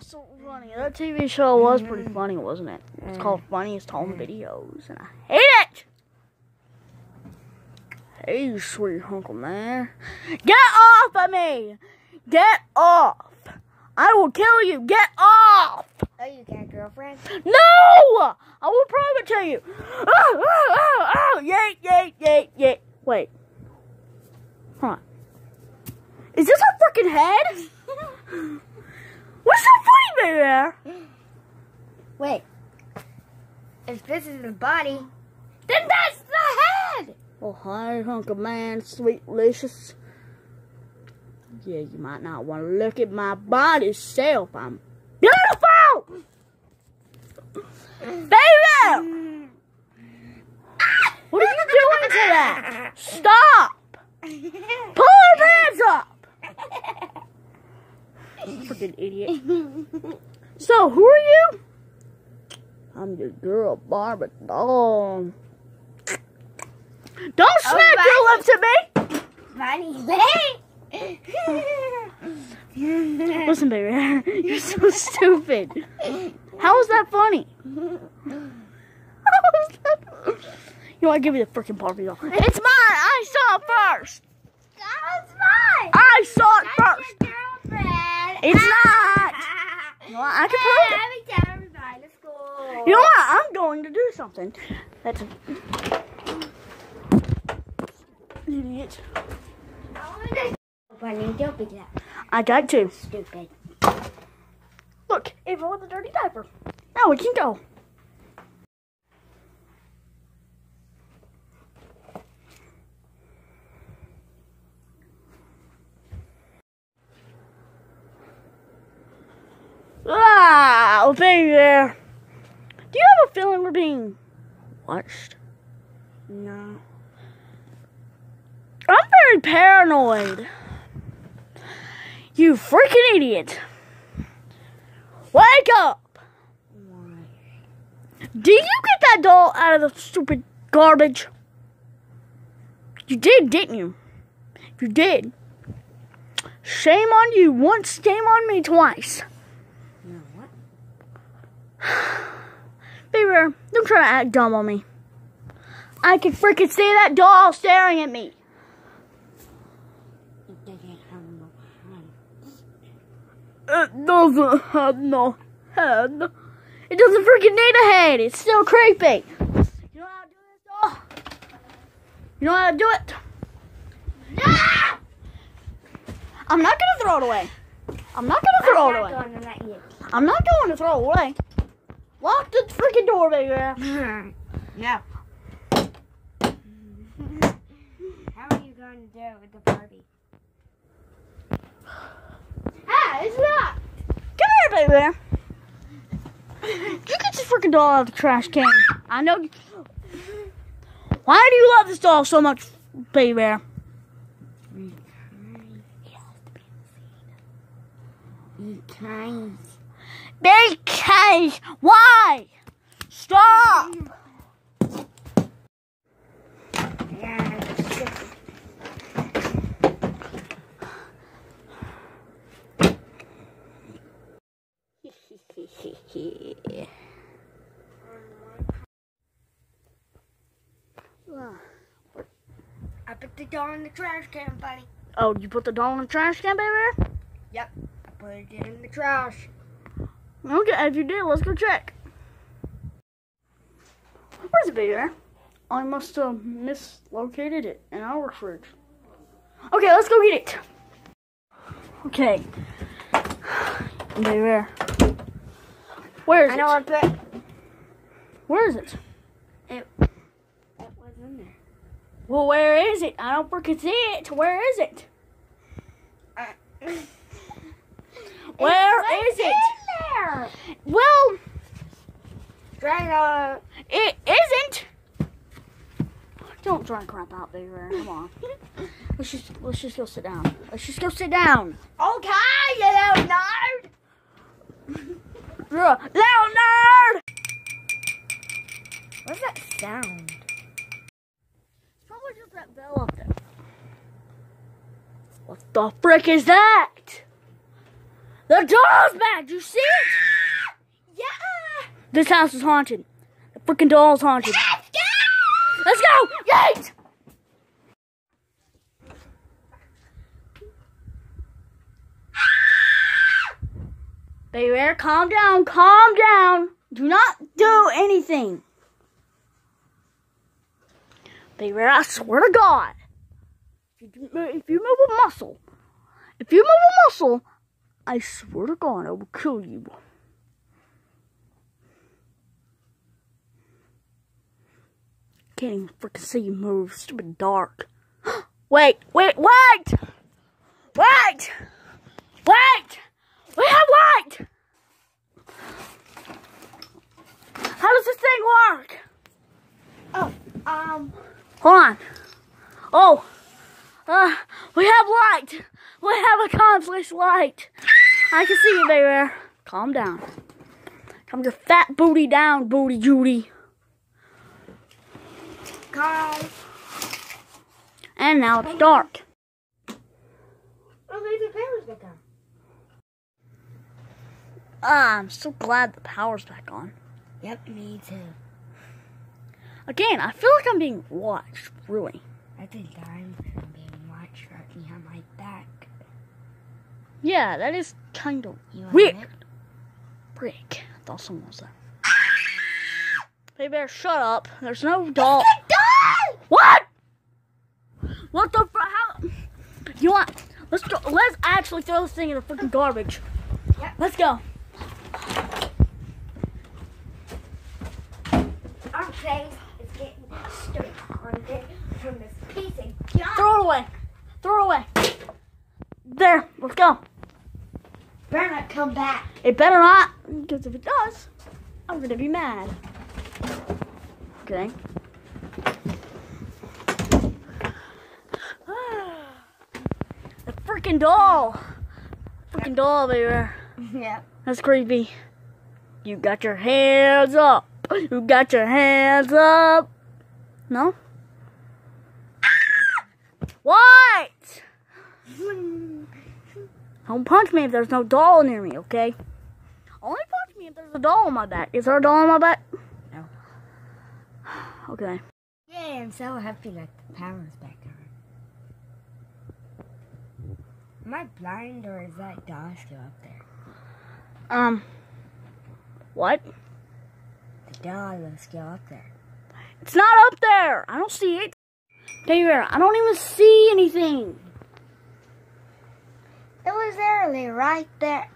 so funny. That TV show was pretty mm. funny, wasn't it? It's called mm. Funniest Home mm. Videos, and I hate it. Hey, sweet uncle man, get off of me! Get off! I will kill you. Get off! Oh, you got a girlfriend? No! I will prove it to you. Oh, oh, oh, oh! Yay, yay, yay, yay. Wait. Hold on. Is this a freaking head? What's so funny there? Wait. If this is the body, then that's the head! Oh, hi, hunk of man, sweet delicious. Yeah, you might not want to look at my body self. I'm beautiful! Baby! Mm. What are you doing to that? Stop! Pull your hands up! Freaking idiot. So, who are you? I'm your girl, Barbara Dawn. Don't oh, smack your lips at me! Bunny Bay! Listen, baby, you're so stupid. How is that funny? How is that? You know what? Give me the freaking Barbie doll. It's mine. I saw it first. That was mine! I saw it That's first. your girlfriend! It's ah. not. You know what? I can prove it. Every time we ride to school. You know what? I'm going to do something. That's a idiot. Bunny, don't be that I got to. stupid. Look, Ava with a dirty diaper. Now we can go. Ah, baby there. Do you have a feeling we're being watched? No. I'm very paranoid. You freaking idiot. Wake up. Why? Did you get that doll out of the stupid garbage? You did, didn't you? You did, shame on you once, shame on me twice. No? Be. Don't try to act dumb on me. I can freaking see that doll staring at me. It doesn't have no. It doesn't have no head. It doesn't freaking need a head. It's still creepy. You know how to do this, doll? You know how to do it? Ah! I'm not gonna throw it away. I'm not gonna throw it I'm away. let you. I'm not going to throw it away. Lock the freaking door, baby. no. How are you going to do it with the Barbie? Ah, it's not. Come here, baby. You get this freaking doll out of the trash can. I know. you- Why do you love this doll so much, baby? bear? Because. Because why? Stop! I put the doll in the trash can, buddy. Oh, you put the doll in the trash can, baby? I put it in the trash. Okay, if you did, let's go check. Where's the baby? I must have mislocated it in our fridge. Okay, let's go get it. Okay. Baby. Where is I it? know I put. Where is it? It was in there. Well, where is it? I don't freaking see it. Where is it? Uh, where is it? There. Well, Drag on. Uh, it isn't. Don't try and crap out, there. Come on. Let's just let's just go sit down. Let's just go sit down. Okay, you little nerd. Little nerd. What's that sound? It's probably just that bell up there. What the frick is that? The doll's back. Do you see it? Yeah. This house is haunted. The freaking doll's haunted. Let's go. Let's go! Yeet! Baby Bear, calm down, calm down. Do not do anything. Baby Bear, I swear to God, if you, if you move a muscle, if you move a muscle, I swear to God, I will kill you. Can't even freaking see you move. Stupid dark. wait, wait, wait! Wait! Wait! We have light! How does this thing work? Oh, um, Hold on. Oh, uh, we have light. We have accomplished light. I can see you, baby. Calm down. Calm your fat booty down, booty Judy. guys. And now it's dark. Oh, there's power's back on. Ah, I'm so glad the power's back on. Yep, me too. Again, I feel like I'm being watched, really. I think I'm being watched right behind my back. Yeah, that is kind of weird. Brick. I thought someone was there. Hey bear, shut up. There's no doll. Die! What? What the how? You want? Let's go, let's actually throw this thing in the freaking garbage. Yep. Let's go. Our place is getting straight on it from this piece of junk. Throw it away. Throw it away. There. Let's go. Better not come back. It better not, because if it does, I'm gonna be mad. Okay. the freaking doll. Freaking doll, baby. Yeah. That's creepy. You got your hands up. You got your hands up. No? What? Don't punch me if there's no doll near me, okay? Only punch me if there's a doll on my back. Is there a doll on my back? No. Okay. Yay, I'm so happy that the power's back on. Am I blind or is that doll still up there? Um. What? The doll is still up there. It's not up there. I don't see it. Bear, I don't even see anything. It was early, right there.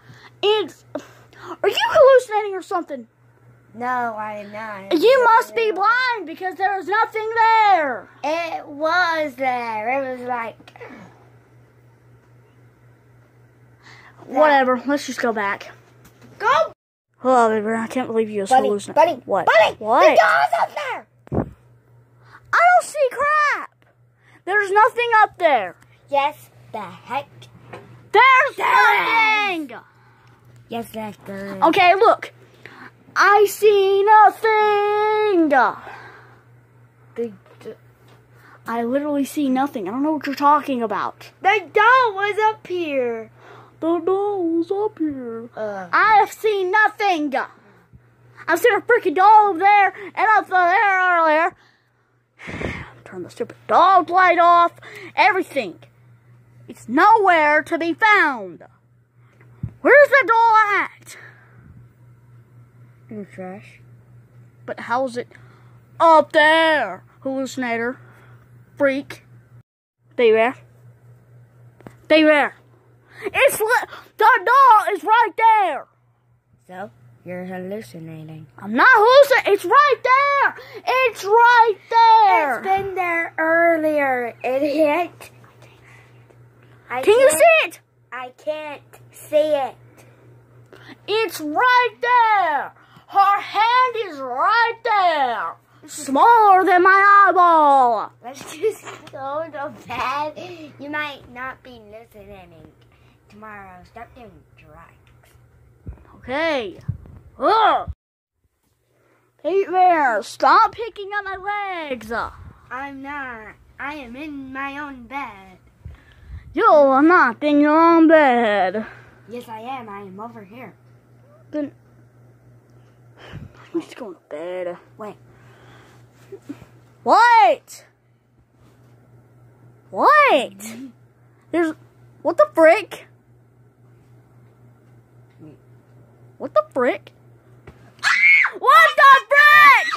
It's. Are you hallucinating or something? No, I'm not. You must be blind because there is nothing there. It was there. It was like. Whatever. Let's just go back. Go, Oh, baby, I can't believe you was buddy, hallucinating. buddy, What? buddy. What? The doll's up there. I don't see crap. There's nothing up there. Yes, the heck. There's There nothing. Yes, that's good. Okay, look. I see nothing. I literally see nothing. I don't know what you're talking about. the doll was up here. The doll was up here. Uh, I have seen nothing. I've seen a freaking doll over there and up there earlier. Turn the stupid dog light off. Everything. It's nowhere to be found. Where's the doll at? in the trash. But how's it up there? Hallucinator. Freak. Baby bear. Baby bear. It's li- the doll is right there. So, you're hallucinating. I'm not hallucinating. It's right there. It's right there. It's been there earlier, idiot. I Can you see it? I can't see it. It's right there. Her hand is right there. Smaller than my eyeball. Let's just go to bed. You might not be listening tomorrow. Stop doing drugs. Okay. Ugh. Hey there, stop picking at my legs. I'm not. I am in my own bed. You're not in your own bed. Yes, I am. I am over here. Then I'm just going to bed. Wait. What? What? There's what the frick? What the frick? What the frick?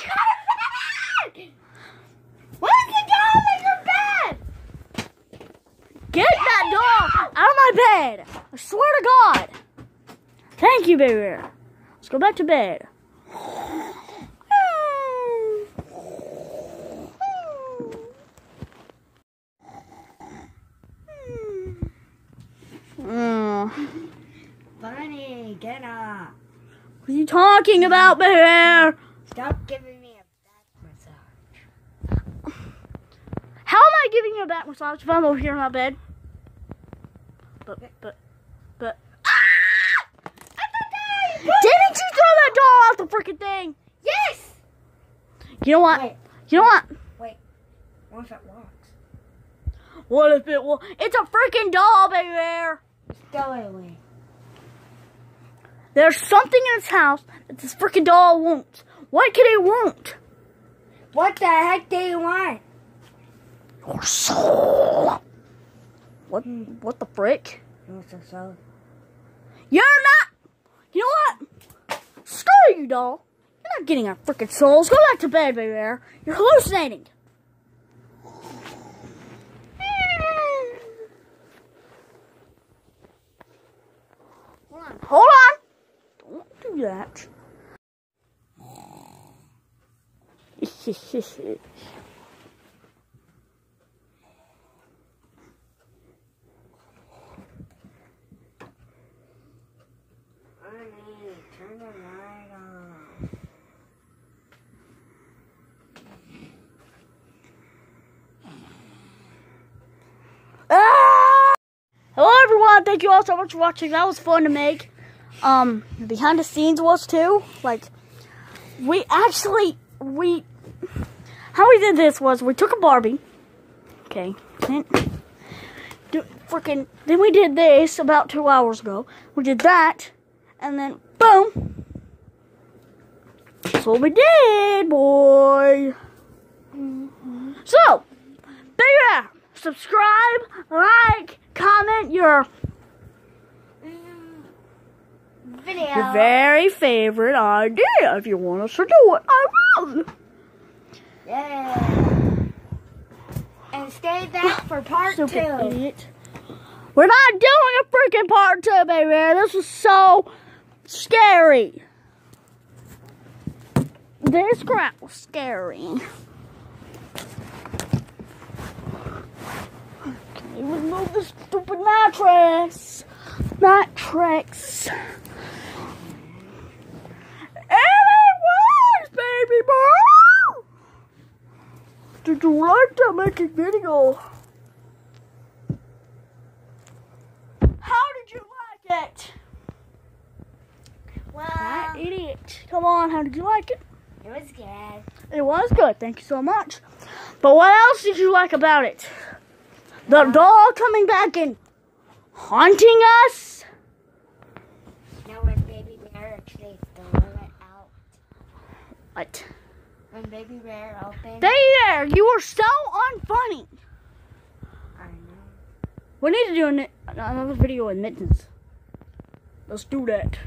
Where's the doll in your bed? Get that dog out of my bed! I swear to God. Thank you, baby. bear. Let's go back to bed. Bunny, get up. What are you talking about, bear? Stop giving me a back massage. How am I giving you a back massage if I'm over here in my bed? But, but, but. Ah! Didn't you throw that doll out the freaking thing? Yes! You know what? Wait, You know what? Wait. What if it walks? What if it will? It's a freaking doll, baby bear. Go away. There's something in this house that this freaking doll wants. What can it want? What the heck do you want? Your soul. What? What the frick? What's the soul? You're not. You know what? Screw you, doll. You're not getting our freaking souls. Go back to bed, baby bear. You're hallucinating. Hold on. Don't do that. Bunny, turn the light on. Ah! Hello all so much for watching. That was fun to make. Um, behind the scenes was too. Like, we actually, we, how we did this was we took a Barbie. Okay. Then, do, freaking, then we did this about two hours ago. We did that, and then boom. That's what we did, boy. So, you are. Subscribe, like, comment your Video. your very favorite idea. If you want us to do it, I will. Yeah. And stay back for part Stupid two. idiot. We're not doing a freaking part two, baby. This is so scary. This crap was scary. Can't even move this stupid mattress. Mattress. Baby boy. Did you like that making video? How did you like it? Well, That idiot. Come on, how did you like it? it was good. It was good, thank you so much. But what else did you like about it? The doll coming back and haunting us? Now when Baby Bear actually threw it out. What? When Baby Bear opened. Stay there, you are so unfunny. I know. We need to do an, another video with mittens. Let's do that.